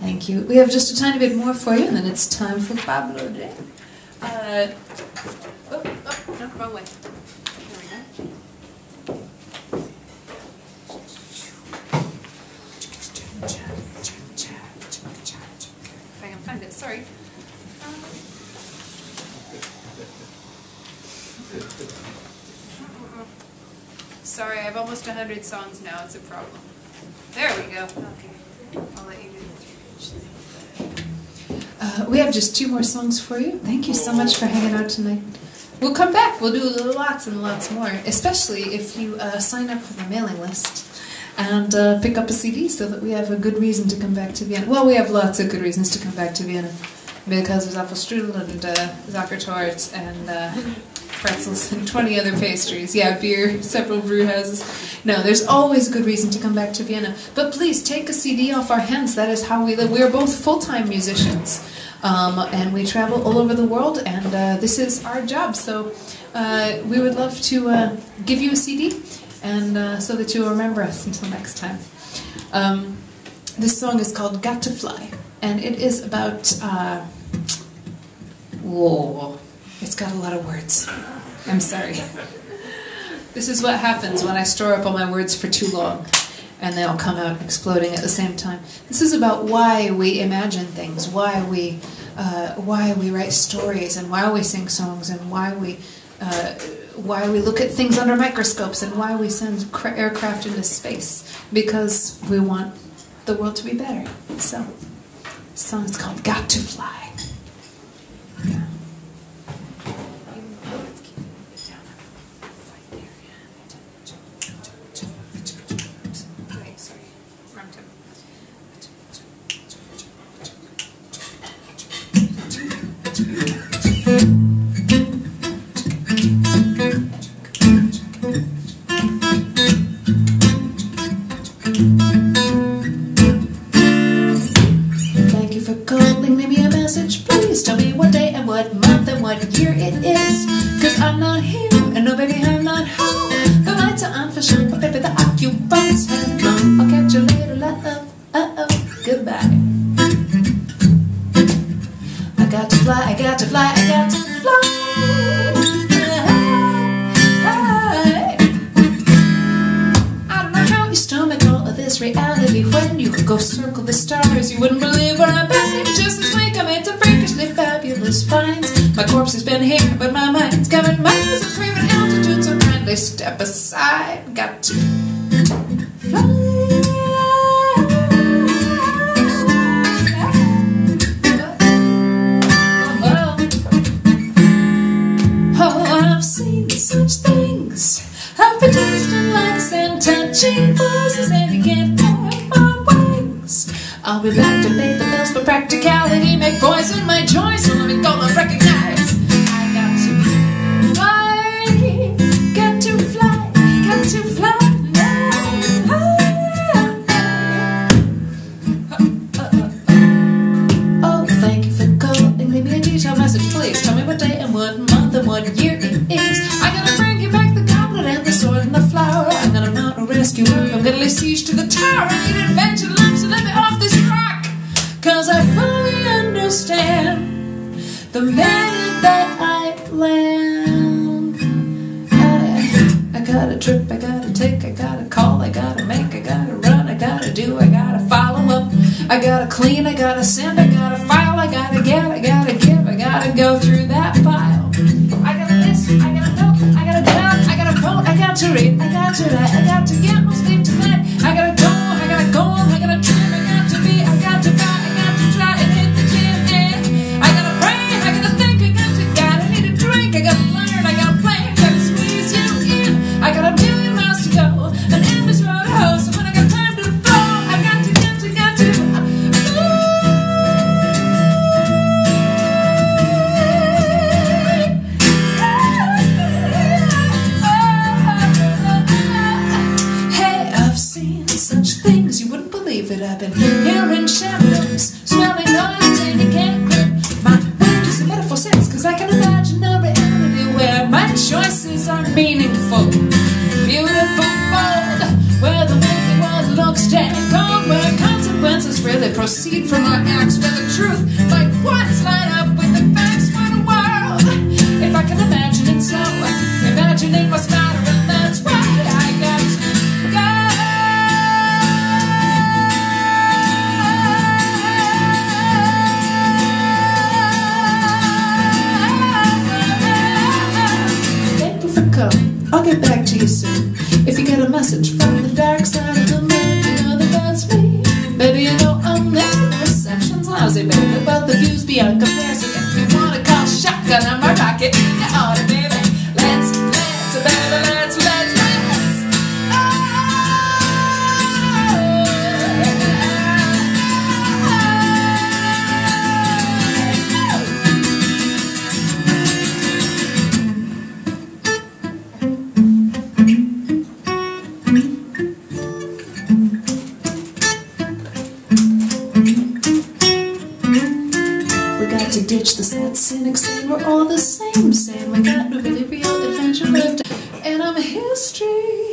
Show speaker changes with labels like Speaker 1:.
Speaker 1: Thank you. We have just a tiny bit more for you, and then it's time for Pablo. Uh, oh, oh, no, wrong way. There we go. If I can find it, sorry. Sorry, I have almost 100 songs now, it's a problem. There we go. Okay, Uh, we have just two more songs for you. Thank you so much for hanging out tonight. We'll come back. We'll do lots and lots more, especially if you uh, sign up for the mailing list and uh, pick up a CD so that we have a good reason to come back to Vienna. Well, we have lots of good reasons to come back to Vienna because of Apfelstrudel and uh, Zuckertorts and uh, pretzels and 20 other pastries. Yeah, beer, several brew houses. No, there's always a good reason to come back to Vienna. But please take a CD off our hands. That is how we live. We are both full time musicians. Um, and we travel all over the world, and uh, this is our job. So uh, we would love to uh, give you a CD, and uh, so that you'll remember us until next time. Um, this song is called "Got to Fly," and it is about. Uh, whoa, it's got a lot of words. I'm sorry. This is what happens when I store up all my words for too long and they all come out exploding at the same time. This is about why we imagine things, why we, uh, why we write stories, and why we sing songs, and why we, uh, why we look at things under microscopes, and why we send cra- aircraft into space because we want the world to be better. So, the song is called "Got to Fly." Thank you for calling. Leave me a message, please. Tell me what day and what month and what year it is. Cause I'm not here, go circle the stars. You wouldn't believe where I've been. Just this week I made some freakishly fabulous finds. My corpse has been here, but my mind's covered miles of screaming altitude. So kindly step aside. Got to fly. I'll be back to pay the bills but practicality, make poison my choice, so let me go and recognize. Method that I planned. I, I got a trip, I gotta take, I gotta call, I gotta make, I gotta run, I gotta do, I gotta follow up. I gotta clean, I gotta send, I gotta file, I gotta get, I gotta give, I gotta go through that I can imagine I'll be everywhere. My choices are meaningful. Beautiful bold Where the wicked world looks dead. Gone where consequences really proceed from our acts Where the truth We got to ditch the sad cynics, and we're all the same, same. we got no really real adventure left, and I'm history.